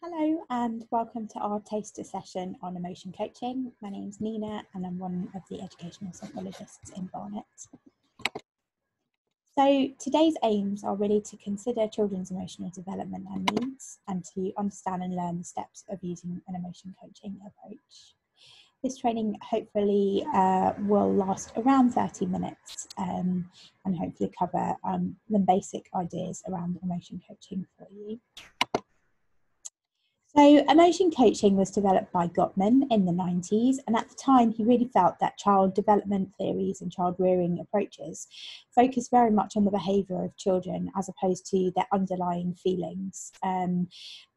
Hello and welcome to our taster session on emotion coaching. My name's Nina and I'm one of the educational psychologists in Barnet. So today's aims are really to consider children's emotional development and needs and to understand and learn the steps of using an emotion coaching approach. This training hopefully uh, will last around 30 minutes um, and hopefully cover um, the basic ideas around emotion coaching for you. So, emotion coaching was developed by Gottman in the 90s, and at the time, he really felt that child development theories and child rearing approaches focus very much on the behaviour of children as opposed to their underlying feelings. Um,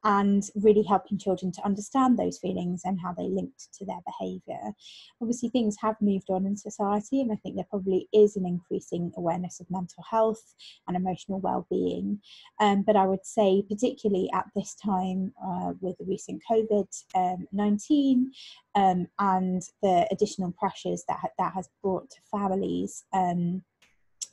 and really helping children to understand those feelings and how they linked to their behaviour. Obviously, things have moved on in society, and I think there probably is an increasing awareness of mental health and emotional well-being. Um, but I would say, particularly at this time uh, with the recent COVID um, 19 um, and the additional pressures that that has brought to families. Um,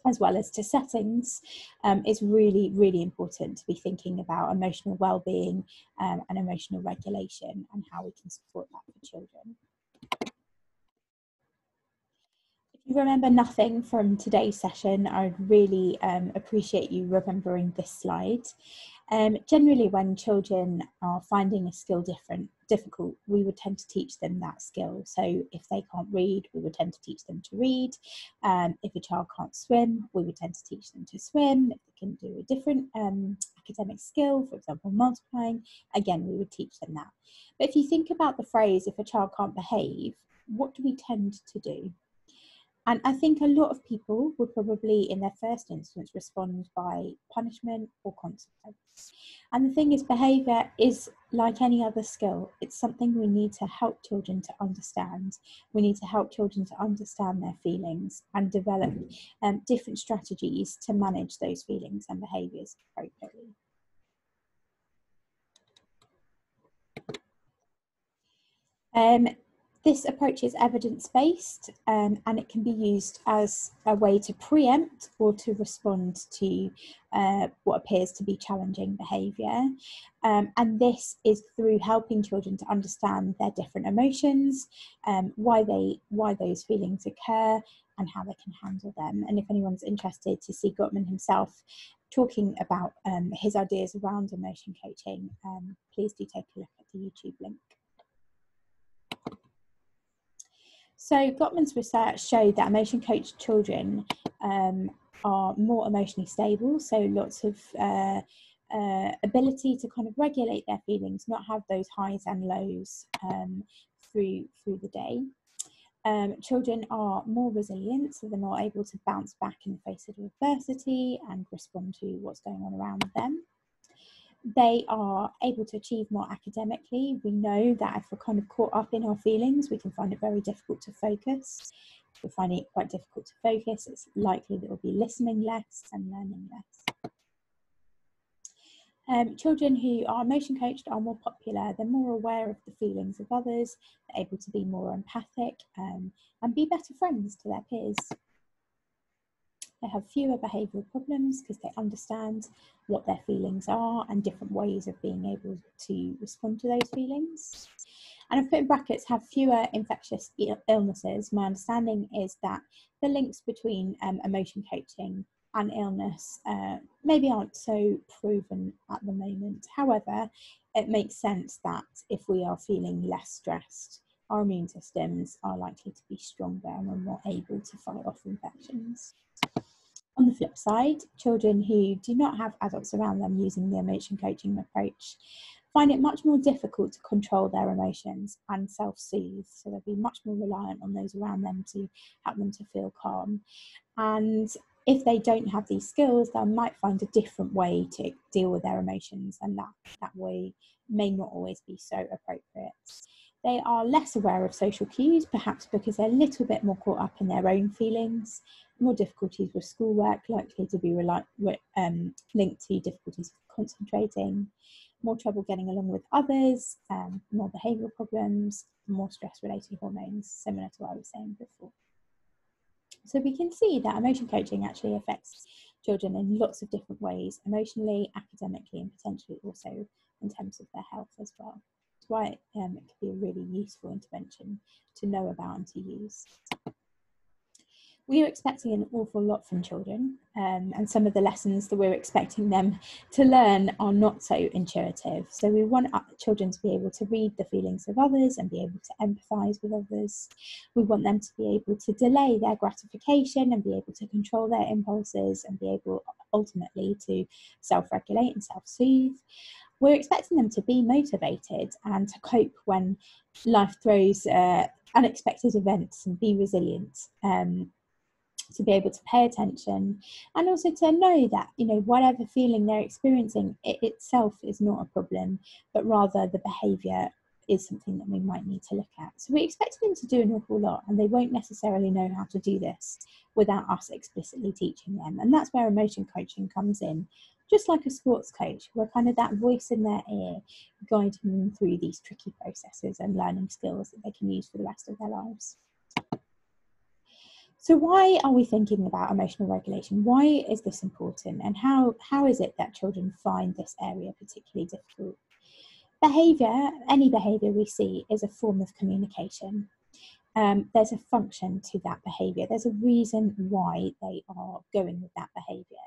as well as to settings, um, is really, really important to be thinking about emotional well-being um, and emotional regulation and how we can support that for children. If you remember nothing from today's session, I'd really um, appreciate you remembering this slide. Um, generally, when children are finding a skill different, difficult, we would tend to teach them that skill. So, if they can't read, we would tend to teach them to read. Um, if a child can't swim, we would tend to teach them to swim. If they can do a different um, academic skill, for example, multiplying, again, we would teach them that. But if you think about the phrase, if a child can't behave, what do we tend to do? And I think a lot of people would probably, in their first instance, respond by punishment or consequence. And the thing is, behaviour is like any other skill, it's something we need to help children to understand. We need to help children to understand their feelings and develop um, different strategies to manage those feelings and behaviours appropriately. Um, this approach is evidence based um, and it can be used as a way to preempt or to respond to uh, what appears to be challenging behaviour. Um, and this is through helping children to understand their different emotions, um, why, they, why those feelings occur, and how they can handle them. And if anyone's interested to see Gottman himself talking about um, his ideas around emotion coaching, um, please do take a look at the YouTube link. So Gottman's research showed that emotion coached children um, are more emotionally stable, so lots of uh, uh, ability to kind of regulate their feelings, not have those highs and lows um, through through the day. Um, children are more resilient, so they're more able to bounce back in the face of adversity and respond to what's going on around them they are able to achieve more academically. We know that if we're kind of caught up in our feelings, we can find it very difficult to focus. If we're finding it quite difficult to focus, it's likely that we'll be listening less and learning less. Um, children who are emotion coached are more popular. They're more aware of the feelings of others. They're able to be more empathic um, and be better friends to their peers. They have fewer behavioural problems because they understand what their feelings are and different ways of being able to respond to those feelings. And I've put in brackets have fewer infectious illnesses. My understanding is that the links between um, emotion coaching and illness uh, maybe aren't so proven at the moment. However, it makes sense that if we are feeling less stressed, our immune systems are likely to be stronger and we're more able to fight off infections. On the flip side, children who do not have adults around them using the emotion coaching approach find it much more difficult to control their emotions and self soothe. So they'll be much more reliant on those around them to help them to feel calm. And if they don't have these skills, they might find a different way to deal with their emotions, and that, that way may not always be so appropriate. They are less aware of social cues, perhaps because they're a little bit more caught up in their own feelings, more difficulties with schoolwork, likely to be um, linked to difficulties concentrating, more trouble getting along with others, um, more behavioural problems, more stress related hormones, similar to what I was saying before. So we can see that emotion coaching actually affects children in lots of different ways, emotionally, academically, and potentially also in terms of their health as well. Why um, it could be a really useful intervention to know about and to use we are expecting an awful lot from children, um, and some of the lessons that we're expecting them to learn are not so intuitive. So, we want children to be able to read the feelings of others and be able to empathise with others. We want them to be able to delay their gratification and be able to control their impulses and be able ultimately to self regulate and self soothe we're expecting them to be motivated and to cope when life throws uh, unexpected events and be resilient. Um, to be able to pay attention and also to know that you know whatever feeling they're experiencing it itself is not a problem but rather the behavior is something that we might need to look at so we expect them to do an awful lot and they won't necessarily know how to do this without us explicitly teaching them and that's where emotion coaching comes in just like a sports coach we're kind of that voice in their ear guiding them through these tricky processes and learning skills that they can use for the rest of their lives so why are we thinking about emotional regulation? Why is this important? And how, how is it that children find this area particularly difficult? Behaviour, any behaviour we see is a form of communication. Um, there's a function to that behaviour. There's a reason why they are going with that behaviour.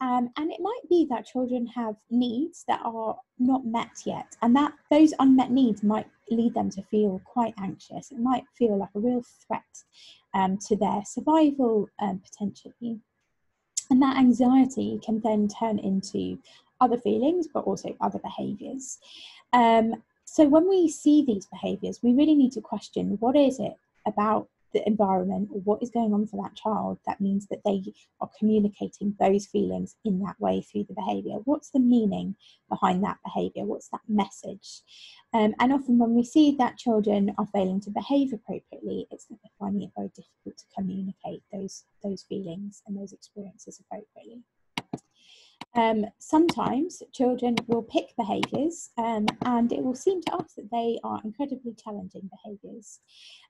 Um, and it might be that children have needs that are not met yet, and that those unmet needs might lead them to feel quite anxious. It might feel like a real threat um, to their survival um, potentially. And that anxiety can then turn into other feelings, but also other behaviours. Um, so when we see these behaviours, we really need to question what is it about the environment or what is going on for that child that means that they are communicating those feelings in that way through the behavior. What's the meaning behind that behavior? What's that message? Um, and often when we see that children are failing to behave appropriately it's that they're finding it very difficult to communicate those those feelings and those experiences appropriately um, sometimes children will pick behaviours um, and it will seem to us that they are incredibly challenging behaviours.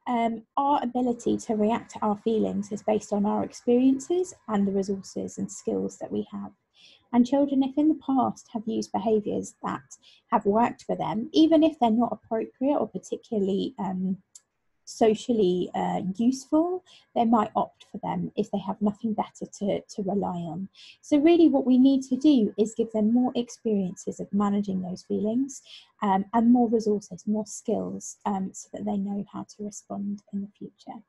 Um, our ability to react to our feelings is based on our experiences and the resources and skills that we have. And children, if in the past have used behaviours that have worked for them, even if they're not appropriate or particularly um, socially uh, useful, they might opt for them if they have nothing better to, to rely on. So, really, what we need to do is give them more experiences of managing those feelings um, and more resources, more skills, um, so that they know how to respond in the future.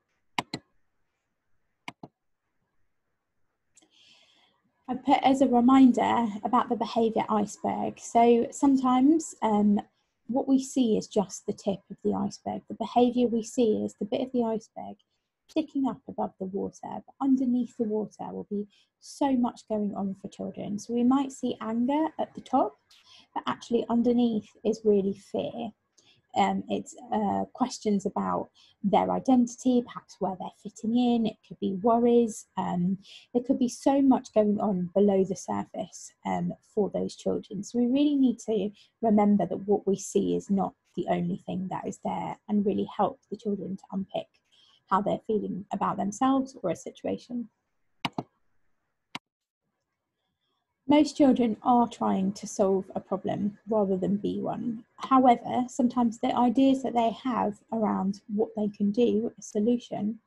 I put as a reminder about the behaviour iceberg. So sometimes um, what we see is just the tip of the iceberg. The behaviour we see is the bit of the iceberg sticking up above the water, but underneath the water will be so much going on for children. So we might see anger at the top, but actually underneath is really fear. Um, it's uh, questions about their identity, perhaps where they're fitting in. It could be worries. Um, there could be so much going on below the surface um, for those children. So we really need to remember that what we see is not the only thing that is there and really help the children to unpick how they're feeling about themselves or a situation. Most children are trying to solve a problem rather than be one. However, sometimes the ideas that they have around what they can do, a solution,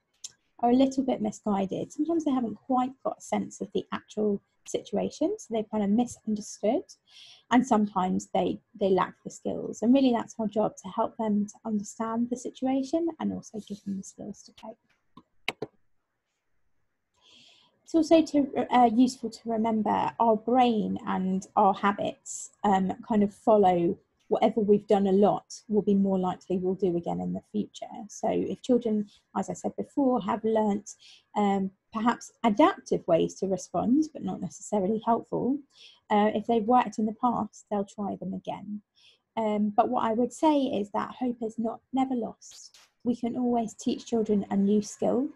are a little bit misguided. Sometimes they haven't quite got a sense of the actual situation, so they've kind of misunderstood, and sometimes they they lack the skills. And really, that's our job to help them to understand the situation and also give them the skills to cope. It's also to, uh, useful to remember our brain and our habits um, kind of follow whatever we've done a lot will be more likely we'll do again in the future. So if children, as I said before, have learnt um, perhaps adaptive ways to respond, but not necessarily helpful, uh, if they've worked in the past, they'll try them again. Um, but what I would say is that hope is not never lost. We can always teach children a new skill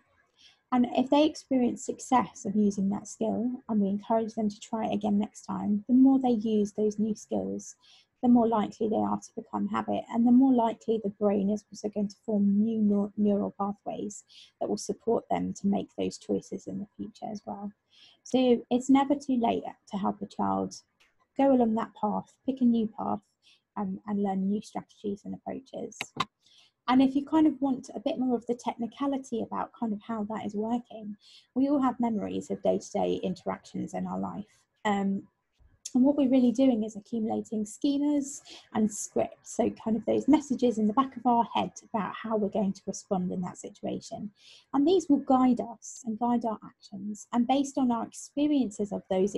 and if they experience success of using that skill and we encourage them to try it again next time, the more they use those new skills, the more likely they are to become habit, and the more likely the brain is also going to form new neural pathways that will support them to make those choices in the future as well. So it's never too late to help a child go along that path, pick a new path, um, and learn new strategies and approaches. And if you kind of want a bit more of the technicality about kind of how that is working, we all have memories of day to day interactions in our life. Um, and what we're really doing is accumulating schemas and scripts, so kind of those messages in the back of our head about how we're going to respond in that situation. And these will guide us and guide our actions. And based on our experiences of those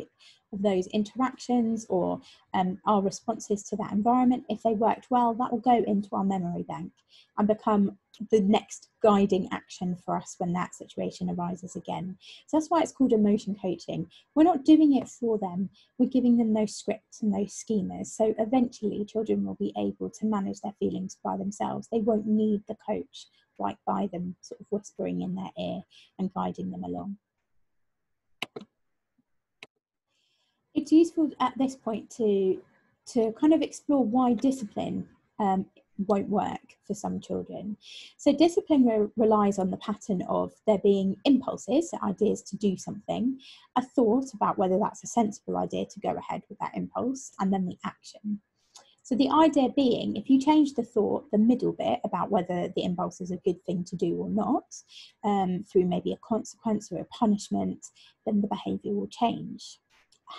of those interactions or um, our responses to that environment, if they worked well, that will go into our memory bank and become the next guiding action for us when that situation arises again. So that's why it's called emotion coaching. We're not doing it for them, we're giving them those scripts and those schemas. So eventually, children will be able to manage their feelings by themselves. They won't need the coach right by them, sort of whispering in their ear and guiding them along. It's useful at this point to to kind of explore why discipline um, won't work for some children. So, discipline re- relies on the pattern of there being impulses, ideas to do something, a thought about whether that's a sensible idea to go ahead with that impulse, and then the action. So, the idea being if you change the thought, the middle bit about whether the impulse is a good thing to do or not, um, through maybe a consequence or a punishment, then the behaviour will change.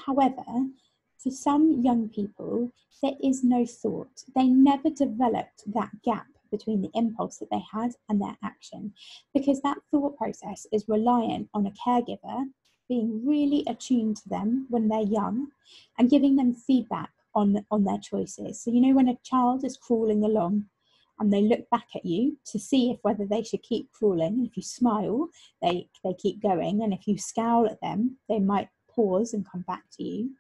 However, for some young people, there is no thought. They never developed that gap between the impulse that they had and their action because that thought process is reliant on a caregiver being really attuned to them when they're young and giving them feedback on, on their choices. So, you know, when a child is crawling along and they look back at you to see if whether they should keep crawling, And if you smile, they, they keep going, and if you scowl at them, they might pause and come back to you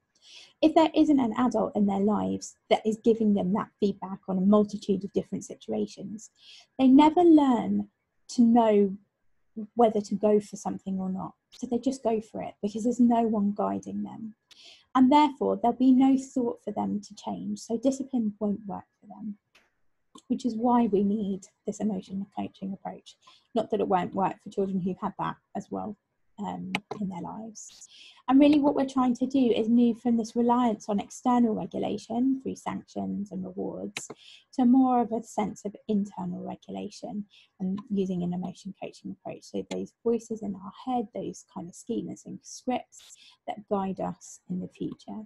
if there isn't an adult in their lives that is giving them that feedback on a multitude of different situations, they never learn to know whether to go for something or not. So they just go for it because there's no one guiding them. And therefore, there'll be no thought for them to change. So discipline won't work for them, which is why we need this emotional coaching approach. Not that it won't work for children who've had that as well um, in their lives. And really, what we're trying to do is move from this reliance on external regulation through sanctions and rewards to more of a sense of internal regulation and using an emotion coaching approach. So, those voices in our head, those kind of schemas and scripts that guide us in the future.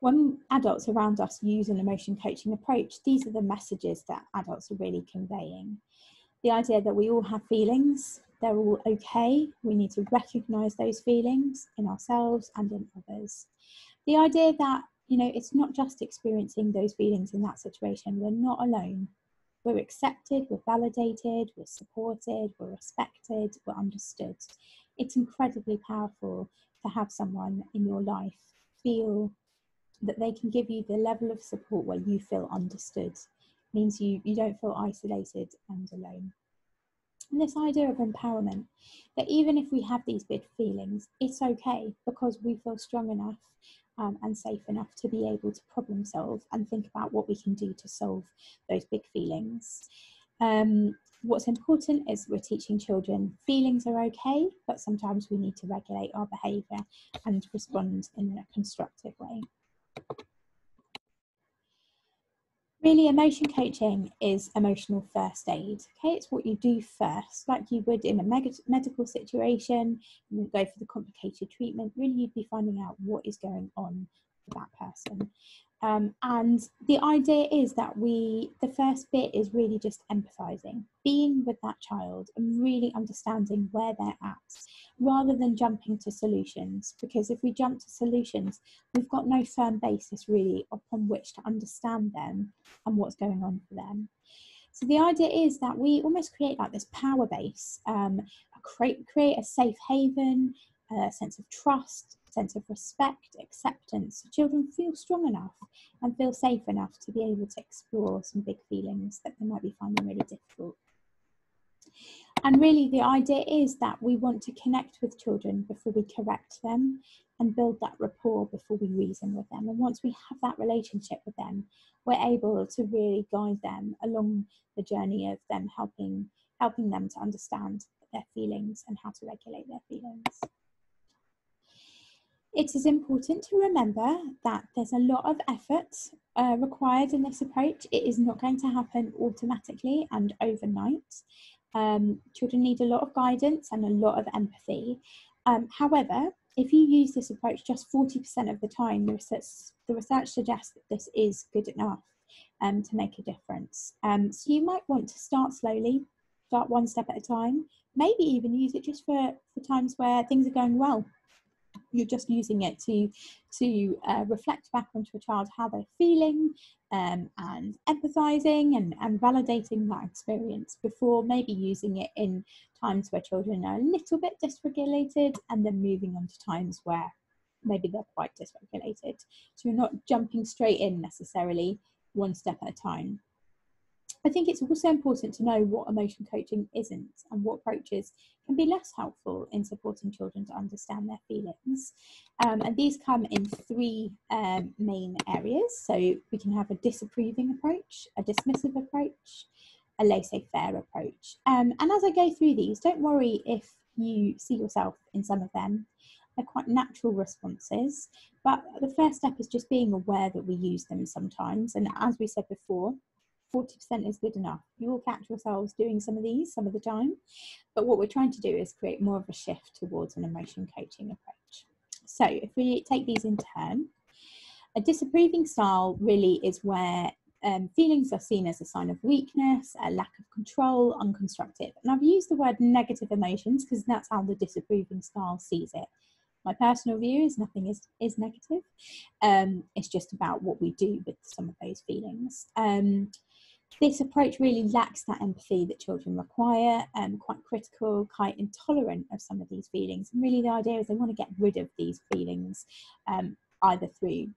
When adults around us use an emotion coaching approach, these are the messages that adults are really conveying the idea that we all have feelings, they're all okay. We need to recognize those feelings in ourselves and in others. The idea that, you know, it's not just experiencing those feelings in that situation, we're not alone. We're accepted, we're validated, we're supported, we're respected, we're understood. It's incredibly powerful to have someone in your life feel that they can give you the level of support where you feel understood means you, you don't feel isolated and alone. And this idea of empowerment, that even if we have these big feelings, it's okay because we feel strong enough um, and safe enough to be able to problem solve and think about what we can do to solve those big feelings. Um, what's important is we're teaching children feelings are okay, but sometimes we need to regulate our behaviour and respond in a constructive way. Really, emotion coaching is emotional first aid. Okay, it's what you do first, like you would in a medical situation. You wouldn't go for the complicated treatment. Really, you'd be finding out what is going on with that person. Um, and the idea is that we, the first bit is really just empathizing, being with that child and really understanding where they're at rather than jumping to solutions. Because if we jump to solutions, we've got no firm basis really upon which to understand them and what's going on for them. So the idea is that we almost create like this power base, um, create, create a safe haven, a sense of trust, sense of respect, acceptance. Children feel strong enough and feel safe enough to be able to explore some big feelings that they might be finding really difficult. And really, the idea is that we want to connect with children before we correct them and build that rapport before we reason with them. And once we have that relationship with them, we're able to really guide them along the journey of them helping helping them to understand their feelings and how to regulate their feelings. It is important to remember that there's a lot of effort uh, required in this approach. It is not going to happen automatically and overnight. Um, children need a lot of guidance and a lot of empathy. Um, however, if you use this approach just 40% of the time, the research, the research suggests that this is good enough um, to make a difference. Um, so you might want to start slowly, start one step at a time, maybe even use it just for, for times where things are going well you're just using it to to uh, reflect back onto a child how they're feeling um, and empathizing and, and validating that experience before maybe using it in times where children are a little bit dysregulated and then moving on to times where maybe they're quite dysregulated. So you're not jumping straight in necessarily one step at a time I think it's also important to know what emotion coaching isn't and what approaches can be less helpful in supporting children to understand their feelings. Um, and these come in three um, main areas. So we can have a disapproving approach, a dismissive approach, a laissez faire approach. Um, and as I go through these, don't worry if you see yourself in some of them. They're quite natural responses, but the first step is just being aware that we use them sometimes. And as we said before, 40% is good enough. You will catch yourselves doing some of these some of the time, but what we're trying to do is create more of a shift towards an emotion coaching approach. So if we take these in turn, a disapproving style really is where um, feelings are seen as a sign of weakness, a lack of control, unconstructive. And I've used the word negative emotions because that's how the disapproving style sees it. My personal view is nothing is, is negative. Um, it's just about what we do with some of those feelings. Um, this approach really lacks that empathy that children require, um, quite critical, quite intolerant of some of these feelings. And really, the idea is they want to get rid of these feelings um, either through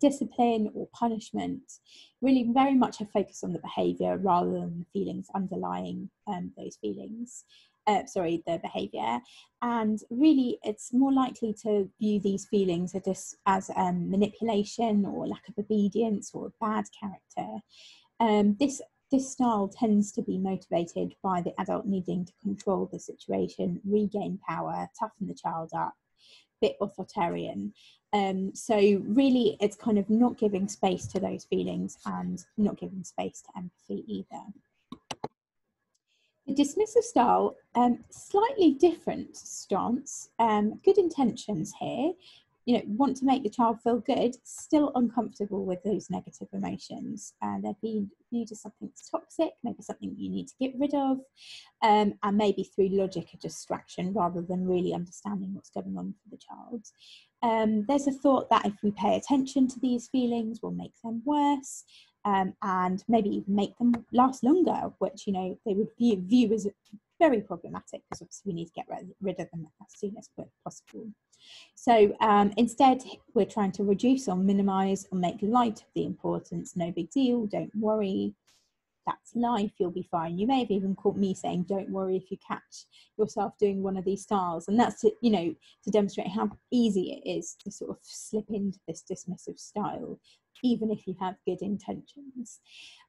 discipline or punishment. Really, very much a focus on the behaviour rather than the feelings underlying um, those feelings. Uh, sorry, the behaviour, and really, it's more likely to view these feelings as, as um, manipulation or lack of obedience or bad character. Um, this this style tends to be motivated by the adult needing to control the situation, regain power, toughen the child up, bit authoritarian. Um, so really, it's kind of not giving space to those feelings and not giving space to empathy either. The dismissive style, um, slightly different stance, um, good intentions here, you know want to make the child feel good still uncomfortable with those negative emotions. Uh, they're being viewed as something toxic maybe something you need to get rid of um, and maybe through logic or distraction rather than really understanding what's going on for the child. Um, there's a thought that if we pay attention to these feelings we'll make them worse um, and maybe even make them last longer which you know they would view, view as very problematic because obviously we need to get rid of them as soon as possible. So um, instead, we're trying to reduce or minimize or make light of the importance. No big deal, don't worry. That's life, you'll be fine. You may have even caught me saying, don't worry if you catch yourself doing one of these styles. And that's to, you know, to demonstrate how easy it is to sort of slip into this dismissive style, even if you have good intentions.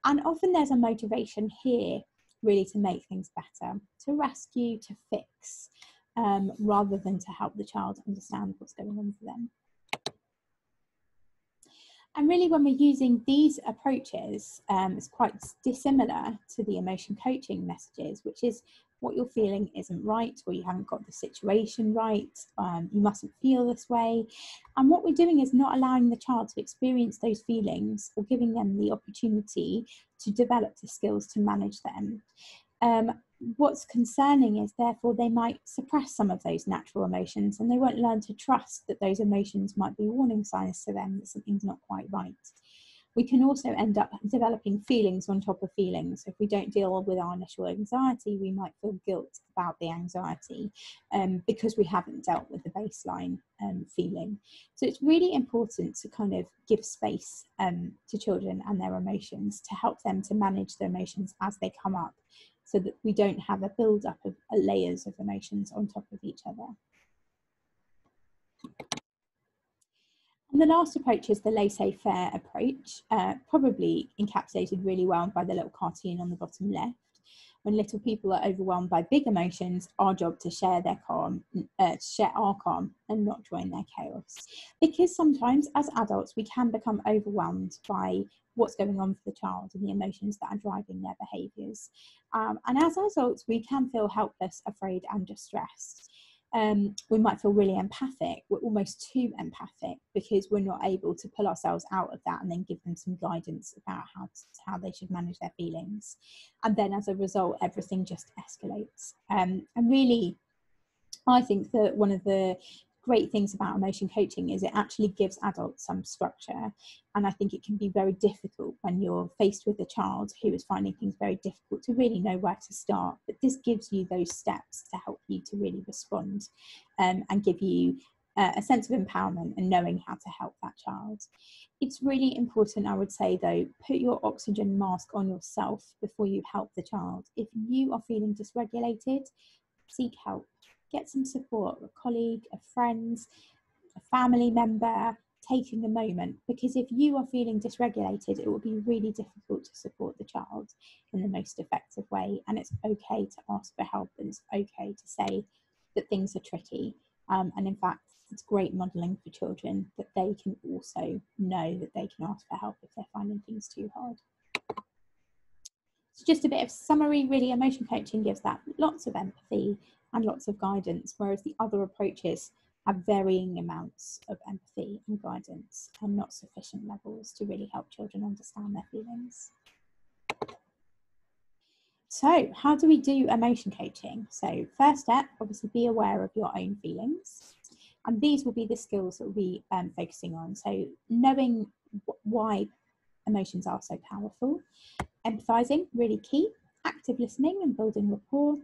And often there's a motivation here really to make things better, to rescue, to fix, um, rather than to help the child understand what's going on for them. And really, when we're using these approaches, um, it's quite dissimilar to the emotion coaching messages, which is what you're feeling isn't right, or you haven't got the situation right, um, you mustn't feel this way. And what we're doing is not allowing the child to experience those feelings or giving them the opportunity to develop the skills to manage them. Um, what's concerning is therefore they might suppress some of those natural emotions and they won't learn to trust that those emotions might be warning signs to them that something's not quite right we can also end up developing feelings on top of feelings. If we don't deal with our initial anxiety, we might feel guilt about the anxiety um, because we haven't dealt with the baseline um, feeling. So it's really important to kind of give space um, to children and their emotions to help them to manage their emotions as they come up so that we don't have a build up of layers of emotions on top of each other. And the last approach is the laissez-faire approach, uh, probably encapsulated really well by the little cartoon on the bottom left. when little people are overwhelmed by big emotions, our job to share their calm, uh, share our calm, and not join their chaos. Because sometimes, as adults, we can become overwhelmed by what's going on for the child and the emotions that are driving their behaviours. Um, and as adults, we can feel helpless, afraid, and distressed um, we might feel really empathic. We're almost too empathic because we're not able to pull ourselves out of that and then give them some guidance about how to, how they should manage their feelings. And then as a result, everything just escalates. Um, and really, I think that one of the great things about emotion coaching is it actually gives adults some structure. And i think it can be very difficult when you're faced with a child who is finding things very difficult to really know where to start. But this gives you those steps to help you to really respond um, and give you uh, a sense of empowerment and knowing how to help that child. It's really important i would say though put your oxygen mask on yourself before you help the child. If you are feeling dysregulated seek help get some support, a colleague, a friend, a family member, taking a moment because if you are feeling dysregulated, it will be really difficult to support the child in the most effective way. And it's okay to ask for help and it's okay to say that things are tricky. Um, and in fact, it's great modelling for children that they can also know that they can ask for help if they're finding things too hard. So just a bit of summary, really, emotion coaching gives that lots of empathy, and lots of guidance, whereas the other approaches have varying amounts of empathy and guidance and not sufficient levels to really help children understand their feelings. So, how do we do emotion coaching? So, first step, obviously, be aware of your own feelings. And these will be the skills that we'll be um, focusing on. So, knowing why emotions are so powerful, empathizing, really key, active listening and building rapport,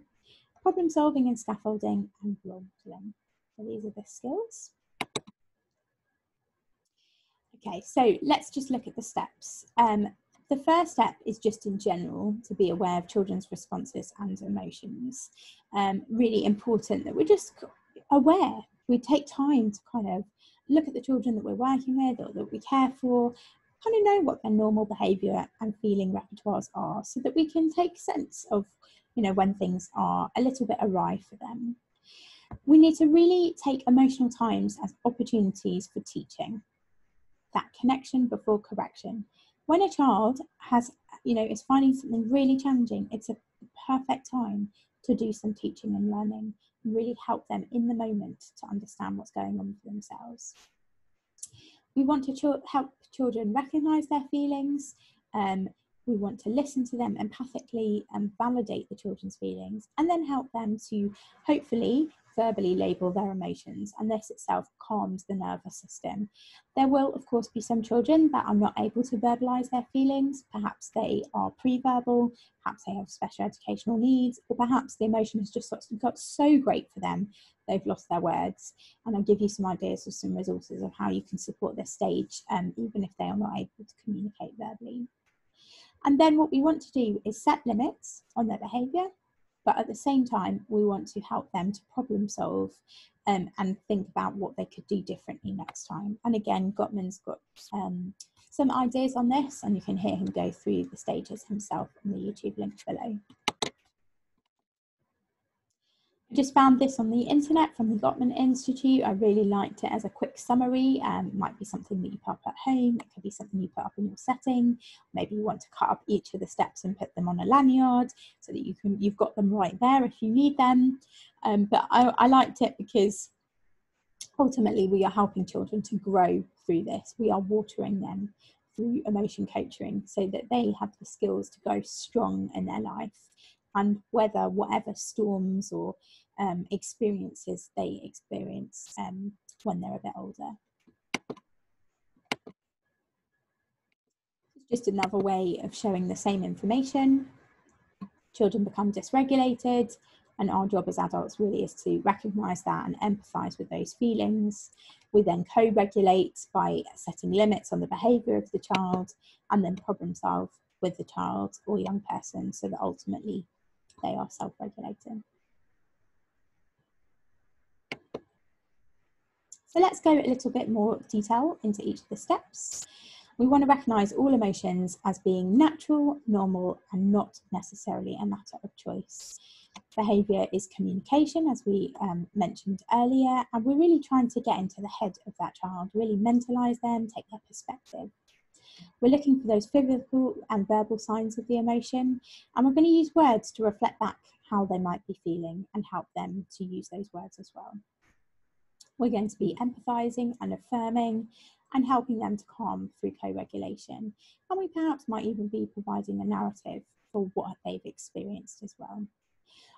problem solving and scaffolding, and role modelling. So these are the skills. Okay, so let's just look at the steps. Um, the first step is just in general to be aware of children's responses and emotions. Um, really important that we're just aware. We take time to kind of look at the children that we're working with or that we care for, kind of know what their normal behaviour and feeling repertoires are so that we can take sense of you know, when things are a little bit awry for them. We need to really take emotional times as opportunities for teaching. That connection before correction. When a child has, you know, is finding something really challenging, it's a perfect time to do some teaching and learning and really help them in the moment to understand what's going on for themselves. We want to ch- help children recognize their feelings, um, we want to listen to them empathically and validate the children's feelings and then help them to hopefully verbally label their emotions and this itself calms the nervous system. There will of course be some children that are not able to verbalize their feelings, perhaps they are pre-verbal, perhaps they have special educational needs or perhaps the emotion has just got so great for them they've lost their words and I'll give you some ideas or some resources of how you can support this stage um, even if they are not able to communicate verbally. And then what we want to do is set limits on their behaviour, but at the same time, we want to help them to problem solve um, and think about what they could do differently next time. And again, Gottman's got um, some ideas on this, and you can hear him go through the stages himself in the YouTube link below just found this on the internet from the Gottman Institute. I really liked it as a quick summary. Um, might be something that you put up at home. It could be something you put up in your setting. Maybe you want to cut up each of the steps and put them on a lanyard so that you can you've got them right there if you need them. Um, but I, I liked it because ultimately we are helping children to grow through this. We are watering them through emotion coaching so that they have the skills to go strong in their life and weather whatever storms or um, experiences they experience um, when they're a bit older. Just another way of showing the same information. Children become dysregulated, and our job as adults really is to recognize that and empathize with those feelings. We then co regulate by setting limits on the behavior of the child and then problem solve with the child or young person so that ultimately they are self-regulating. So let's go a little bit more detail into each of the steps. We want to recognise all emotions as being natural, normal, and not necessarily a matter of choice. Behaviour is communication, as we um, mentioned earlier, and we're really trying to get into the head of that child, really mentalise them, take their perspective. We're looking for those physical and verbal signs of the emotion, and we're going to use words to reflect back how they might be feeling and help them to use those words as well. We're going to be empathising and affirming and helping them to calm through co regulation. And we perhaps might even be providing a narrative for what they've experienced as well.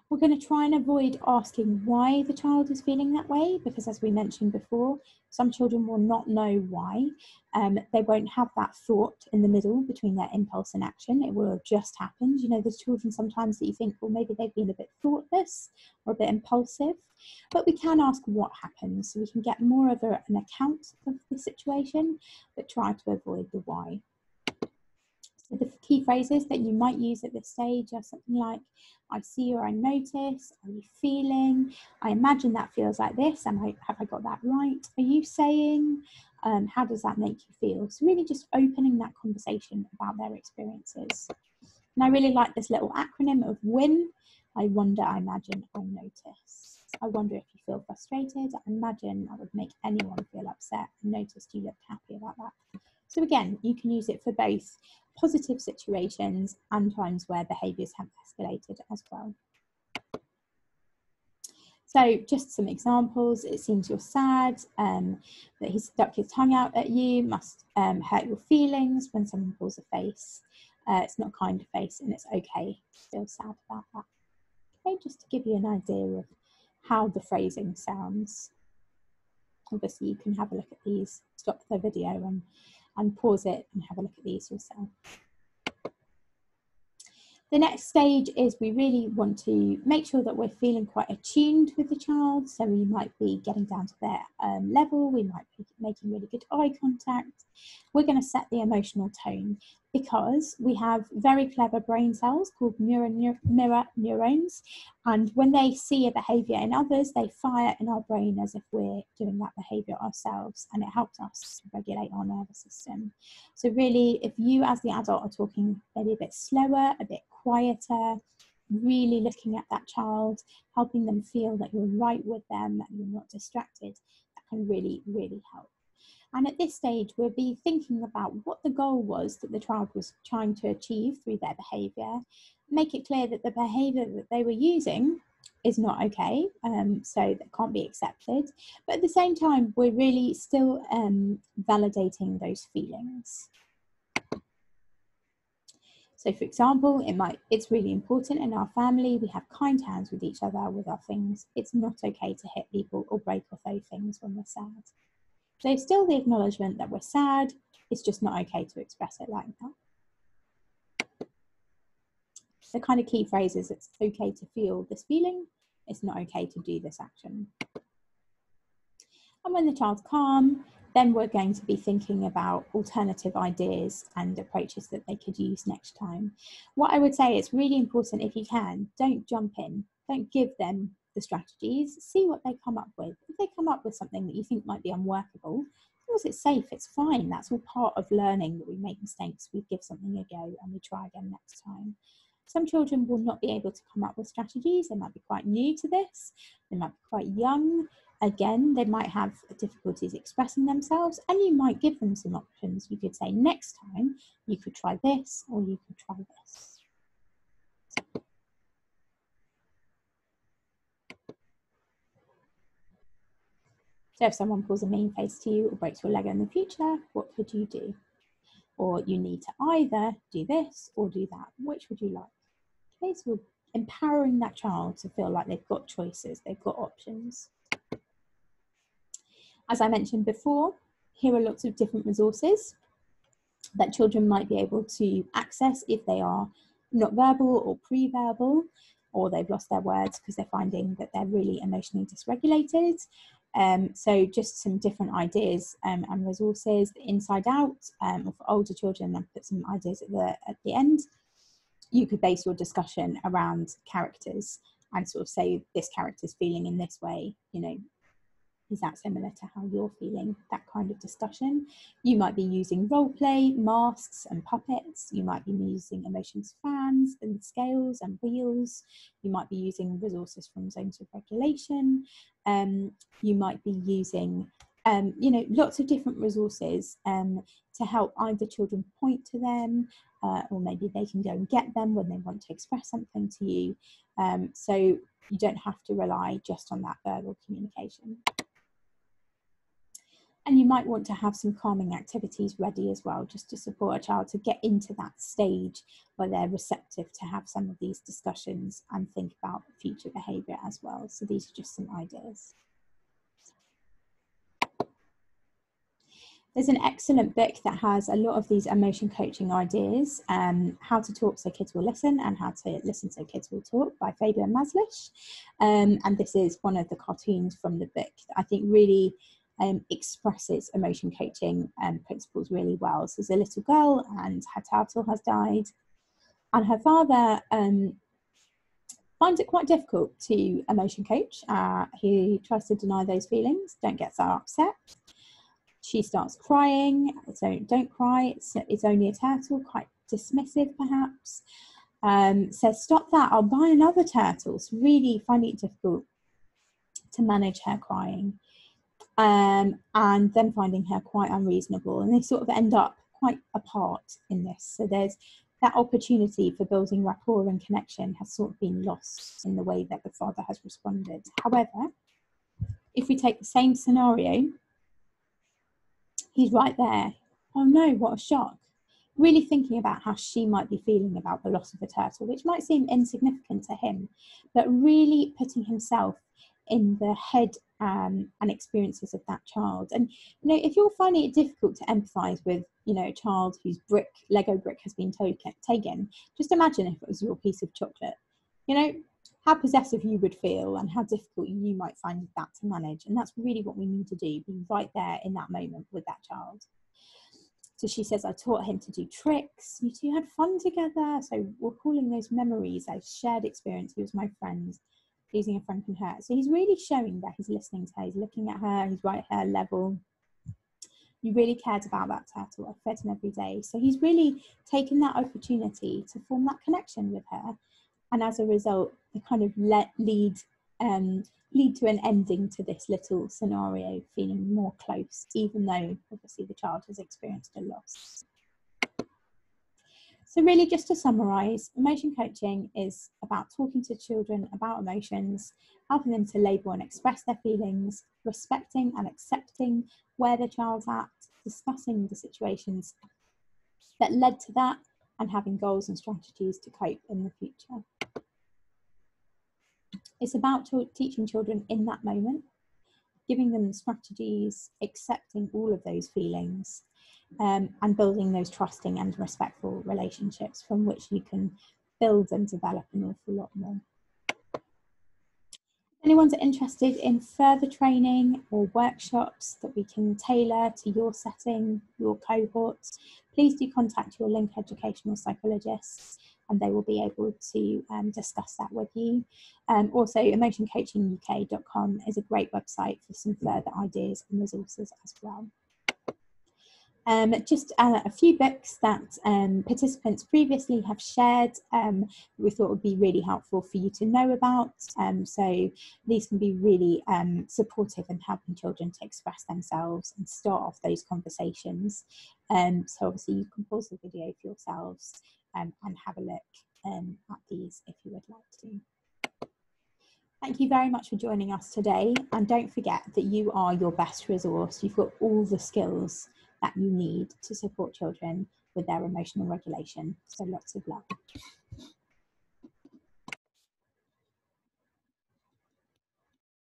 We're going to try and avoid asking why the child is feeling that way because, as we mentioned before, some children will not know why. Um, they won't have that thought in the middle between their impulse and action. It will have just happened. You know, there's children sometimes that you think, well, maybe they've been a bit thoughtless or a bit impulsive, but we can ask what happened so we can get more of a, an account of the situation, but try to avoid the why. The key phrases that you might use at this stage are something like, I see or I notice, are you feeling, I imagine that feels like this, Am I, have I got that right? Are you saying, um, how does that make you feel? So really just opening that conversation about their experiences. And I really like this little acronym of WIN. I wonder, I imagine, I notice. I wonder if you feel frustrated. I imagine that would make anyone feel upset. I noticed you looked happy about that. So again, you can use it for both positive situations and times where behaviours have escalated as well. So just some examples, it seems you're sad, um, that he stuck his tongue out at you must um, hurt your feelings when someone pulls a face. Uh, it's not kind of face and it's okay to feel sad about that. Okay, just to give you an idea of how the phrasing sounds. Obviously you can have a look at these, stop the video and and pause it and have a look at these yourself. The next stage is we really want to make sure that we're feeling quite attuned with the child. So we might be getting down to their um, level, we might be making really good eye contact. We're going to set the emotional tone because we have very clever brain cells called mirror, mirror neurons. And when they see a behavior in others, they fire in our brain as if we're doing that behavior ourselves. And it helps us regulate our nervous system. So, really, if you as the adult are talking maybe a bit slower, a bit quieter, really looking at that child, helping them feel that you're right with them, that you're not distracted, that can really, really help. And at this stage, we'll be thinking about what the goal was that the child was trying to achieve through their behaviour, make it clear that the behaviour that they were using is not okay, um, so that can't be accepted. But at the same time, we're really still um, validating those feelings. So, for example, it might it's really important in our family we have kind hands with each other with our things. It's not okay to hit people or break or throw things when we're sad. There's still the acknowledgement that we're sad, it's just not okay to express it like that. The kind of key phrases it's okay to feel this feeling, it's not okay to do this action. And when the child's calm, then we're going to be thinking about alternative ideas and approaches that they could use next time. What I would say is really important if you can, don't jump in, don't give them the strategies, see what they come up with. If they come up with something that you think might be unworkable, as long as it's safe, it's fine. That's all part of learning that we make mistakes, we give something a go and we try again next time. Some children will not be able to come up with strategies. They might be quite new to this, they might be quite young. Again, they might have difficulties expressing themselves, and you might give them some options. You could say, next time you could try this, or you could try this. So if someone pulls a mean face to you or breaks your leg in the future, what could you do? Or you need to either do this or do that. Which would you like? Okay, so empowering that child to feel like they've got choices, they've got options. As I mentioned before, here are lots of different resources that children might be able to access if they are not verbal or pre-verbal or they've lost their words because they're finding that they're really emotionally dysregulated um, so just some different ideas um, and resources, inside out, um, for older children, and put some ideas at the at the end. You could base your discussion around characters and sort of say this character's feeling in this way. You know, is that similar to how you're feeling? That kind of discussion. You might be using role play, masks, and puppets. You might be using emotions fans and scales and wheels. You might be using resources from zones of regulation. Um, you might be using um, you know, lots of different resources um, to help either children point to them uh, or maybe they can go and get them when they want to express something to you. Um, so you don't have to rely just on that verbal communication. And you might want to have some calming activities ready as well, just to support a child to get into that stage where they're receptive to have some of these discussions and think about future behaviour as well. So these are just some ideas. There's an excellent book that has a lot of these emotion coaching ideas, um, How to Talk So Kids Will Listen and How to Listen So Kids Will Talk by Faber and Mazlish. Um, and this is one of the cartoons from the book that I think really um, expresses emotion coaching um, principles really well. So there's a little girl and her turtle has died and her father um, finds it quite difficult to emotion coach. Uh, he tries to deny those feelings, don't get so upset she starts crying. So don't cry. It's, it's only a turtle. Quite dismissive, perhaps. Um, says, stop that. I'll buy another turtle. So really finding it difficult to manage her crying. Um, and then finding her quite unreasonable. And they sort of end up quite apart in this. So there's that opportunity for building rapport and connection has sort of been lost in the way that the father has responded. However, if we take the same scenario he's right there. Oh no, what a shock. Really thinking about how she might be feeling about the loss of a turtle, which might seem insignificant to him, but really putting himself in the head um, and experiences of that child. And you know, if you're finding it difficult to empathise with, you know, a child whose brick Lego brick has been taken, just imagine if it was your piece of chocolate. You know, how possessive you would feel and how difficult you might find that to manage. And that's really what we need to do be right there in that moment with that child. So she says, I taught him to do tricks. You two had fun together. So we're calling those memories as shared experience. He was my friend. Losing a friend can hurt. So he's really showing that he's listening to her. He's looking at her. He's right at her level. You really cared about that turtle. I fed him every day. So he's really taken that opportunity to form that connection with her and as a result, they kind of let lead um, lead to an ending to this little scenario, feeling more close, even though obviously the child has experienced a loss. So, really, just to summarize, emotion coaching is about talking to children about emotions, helping them to label and express their feelings, respecting and accepting where the child's at, discussing the situations that led to that, and having goals and strategies to cope in the future. It's about teaching children in that moment, giving them strategies, accepting all of those feelings, um, and building those trusting and respectful relationships from which you can build and develop an awful lot more If anyone's interested in further training or workshops that we can tailor to your setting, your cohorts, please do contact your Link Educational Psychologists and they will be able to um, discuss that with you. Um, also, emotioncoachinguk.com is a great website for some further ideas and resources as well. Um, just uh, a few books that um, participants previously have shared um, we thought would be really helpful for you to know about. Um, so these can be really um, supportive in helping children to express themselves and start off those conversations. Um, so obviously you can pause the video for yourselves and have a look at these if you would like to. Thank you very much for joining us today. And don't forget that you are your best resource. You've got all the skills that you need to support children with their emotional regulation. So lots of love.